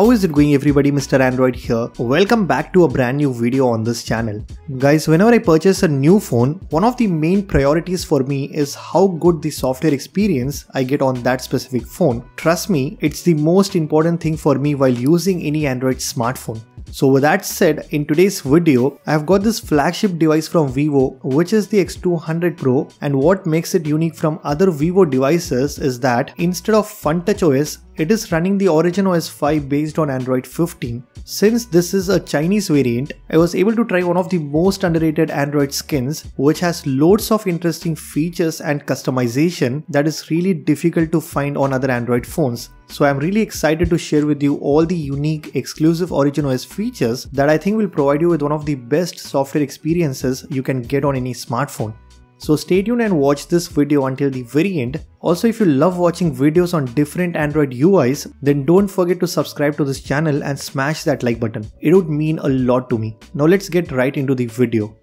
How is it going everybody Mr. Android here. Welcome back to a brand new video on this channel. Guys, whenever I purchase a new phone, one of the main priorities for me is how good the software experience I get on that specific phone. Trust me, it's the most important thing for me while using any Android smartphone. So with that said, in today's video, I've got this flagship device from Vivo which is the X200 Pro. And what makes it unique from other Vivo devices is that instead of FunTouch OS, it is running the Origin OS 5 based on Android 15. Since this is a Chinese variant, I was able to try one of the most underrated Android skins which has loads of interesting features and customization that is really difficult to find on other Android phones. So I'm really excited to share with you all the unique exclusive Origin OS features that I think will provide you with one of the best software experiences you can get on any smartphone. So stay tuned and watch this video until the very end. Also if you love watching videos on different Android UIs, then don't forget to subscribe to this channel and smash that like button. It would mean a lot to me. Now let's get right into the video.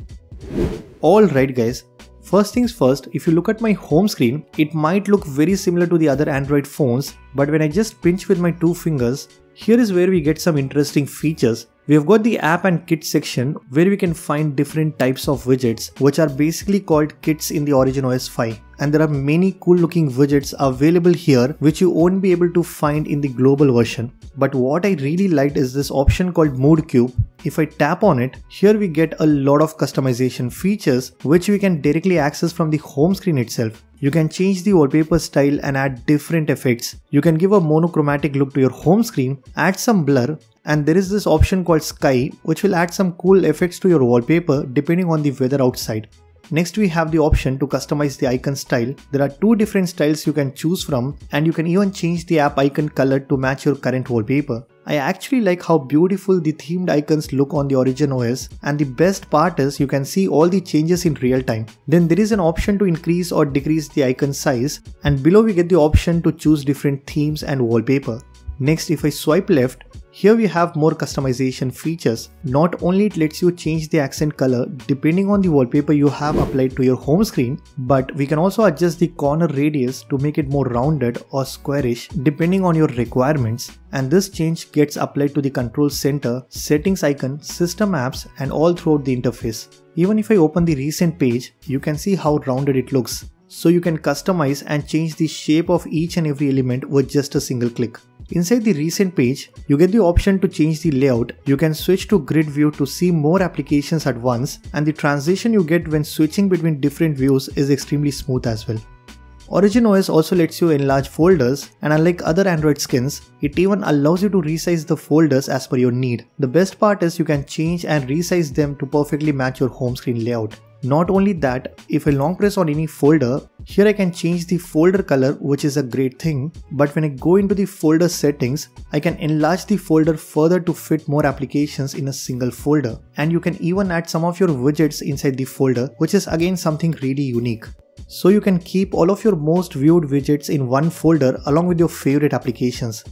Alright guys, First things first, if you look at my home screen, it might look very similar to the other Android phones, but when I just pinch with my two fingers, here is where we get some interesting features we have got the app and kit section where we can find different types of widgets which are basically called kits in the Origin OS 5 and there are many cool looking widgets available here which you won't be able to find in the global version. But what I really liked is this option called Mood Cube. If I tap on it, here we get a lot of customization features which we can directly access from the home screen itself. You can change the wallpaper style and add different effects. You can give a monochromatic look to your home screen, add some blur and there is this option called sky which will add some cool effects to your wallpaper depending on the weather outside. Next we have the option to customize the icon style. There are two different styles you can choose from and you can even change the app icon color to match your current wallpaper. I actually like how beautiful the themed icons look on the Origin OS and the best part is you can see all the changes in real time. Then there is an option to increase or decrease the icon size and below we get the option to choose different themes and wallpaper. Next if I swipe left, here we have more customization features. Not only it lets you change the accent color depending on the wallpaper you have applied to your home screen, but we can also adjust the corner radius to make it more rounded or squarish depending on your requirements. And this change gets applied to the control center, settings icon, system apps and all throughout the interface. Even if I open the recent page, you can see how rounded it looks. So you can customize and change the shape of each and every element with just a single click. Inside the recent page, you get the option to change the layout. You can switch to grid view to see more applications at once and the transition you get when switching between different views is extremely smooth as well. Origin OS also lets you enlarge folders and unlike other Android skins, it even allows you to resize the folders as per your need. The best part is you can change and resize them to perfectly match your home screen layout. Not only that, if I long press on any folder, here I can change the folder color which is a great thing, but when I go into the folder settings, I can enlarge the folder further to fit more applications in a single folder. And you can even add some of your widgets inside the folder, which is again something really unique. So you can keep all of your most viewed widgets in one folder along with your favorite applications.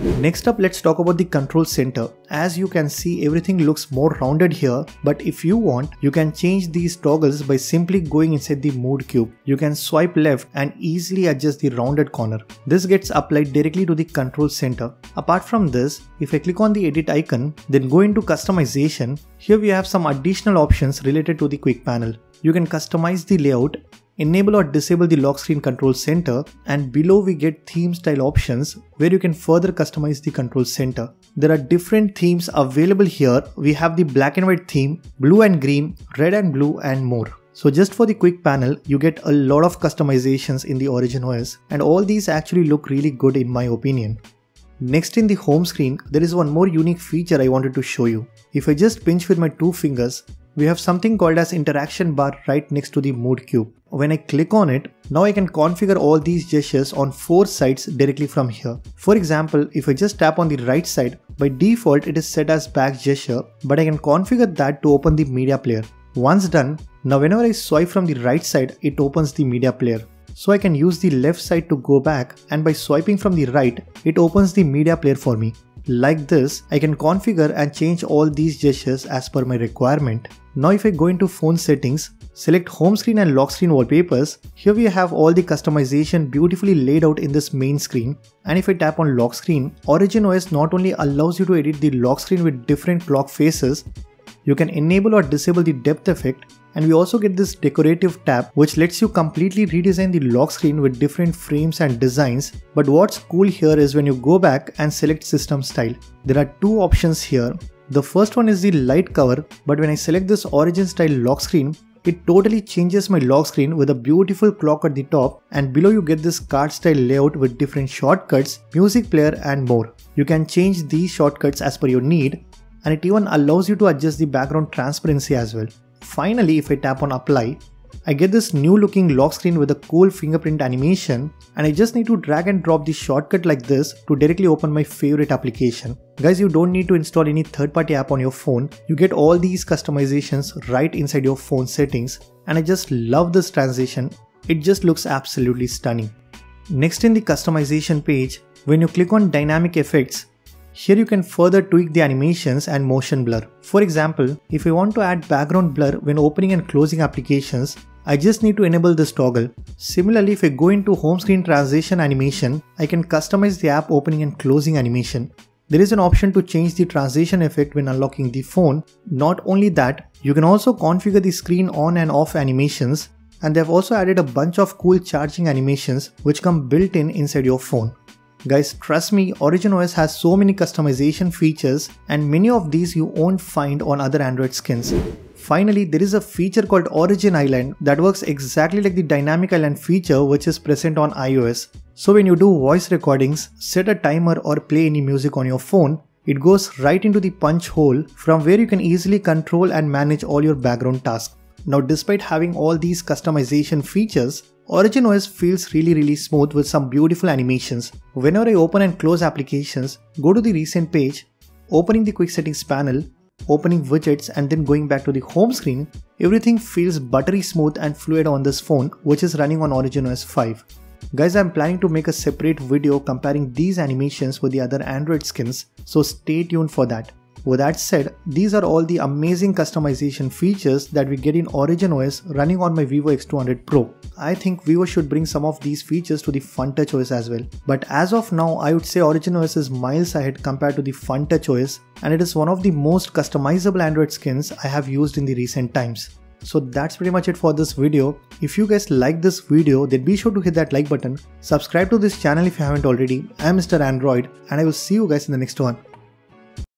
Next up let's talk about the control center. As you can see everything looks more rounded here but if you want you can change these toggles by simply going inside the mode cube. You can swipe left and easily adjust the rounded corner. This gets applied directly to the control center. Apart from this if I click on the edit icon then go into customization here we have some additional options related to the quick panel. You can customize the layout enable or disable the lock screen control center and below we get theme style options where you can further customize the control center. There are different themes available here. We have the black and white theme, blue and green, red and blue and more. So just for the quick panel, you get a lot of customizations in the Origin OS and all these actually look really good in my opinion. Next in the home screen, there is one more unique feature I wanted to show you. If I just pinch with my two fingers, we have something called as interaction bar right next to the mood cube. When I click on it, now I can configure all these gestures on four sides directly from here. For example, if I just tap on the right side, by default it is set as back gesture, but I can configure that to open the media player. Once done, now whenever I swipe from the right side, it opens the media player. So I can use the left side to go back and by swiping from the right, it opens the media player for me. Like this, I can configure and change all these gestures as per my requirement. Now if I go into phone settings, select home screen and lock screen wallpapers, here we have all the customization beautifully laid out in this main screen. And if I tap on lock screen, Origin OS not only allows you to edit the lock screen with different clock faces, you can enable or disable the depth effect and we also get this decorative tab which lets you completely redesign the lock screen with different frames and designs. But what's cool here is when you go back and select system style. There are two options here. The first one is the light cover but when I select this origin style lock screen, it totally changes my lock screen with a beautiful clock at the top and below you get this card style layout with different shortcuts, music player and more. You can change these shortcuts as per your need and it even allows you to adjust the background transparency as well. Finally, if I tap on apply, I get this new looking lock screen with a cool fingerprint animation and I just need to drag and drop the shortcut like this to directly open my favorite application. Guys, you don't need to install any third party app on your phone. You get all these customizations right inside your phone settings and I just love this transition. It just looks absolutely stunning. Next in the customization page, when you click on dynamic effects, here you can further tweak the animations and motion blur. For example, if I want to add background blur when opening and closing applications, I just need to enable this toggle. Similarly, if I go into home screen transition animation, I can customize the app opening and closing animation. There is an option to change the transition effect when unlocking the phone. Not only that, you can also configure the screen on and off animations and they've also added a bunch of cool charging animations which come built in inside your phone. Guys, trust me, Origin OS has so many customization features and many of these you won't find on other Android skins. Finally, there is a feature called Origin Island that works exactly like the Dynamic Island feature which is present on iOS. So when you do voice recordings, set a timer or play any music on your phone, it goes right into the punch hole from where you can easily control and manage all your background tasks. Now despite having all these customization features, Origin OS feels really really smooth with some beautiful animations. Whenever I open and close applications, go to the recent page, opening the quick settings panel, opening widgets and then going back to the home screen, everything feels buttery smooth and fluid on this phone which is running on Origin OS 5. Guys, I'm planning to make a separate video comparing these animations with the other Android skins, so stay tuned for that. With that said, these are all the amazing customization features that we get in Origin OS running on my Vivo X200 Pro. I think Vivo should bring some of these features to the FunTouch OS as well. But as of now, I would say Origin OS is miles ahead compared to the FunTouch OS and it is one of the most customizable Android skins I have used in the recent times. So that's pretty much it for this video. If you guys like this video then be sure to hit that like button, subscribe to this channel if you haven't already. I'm Mr. Android and I will see you guys in the next one.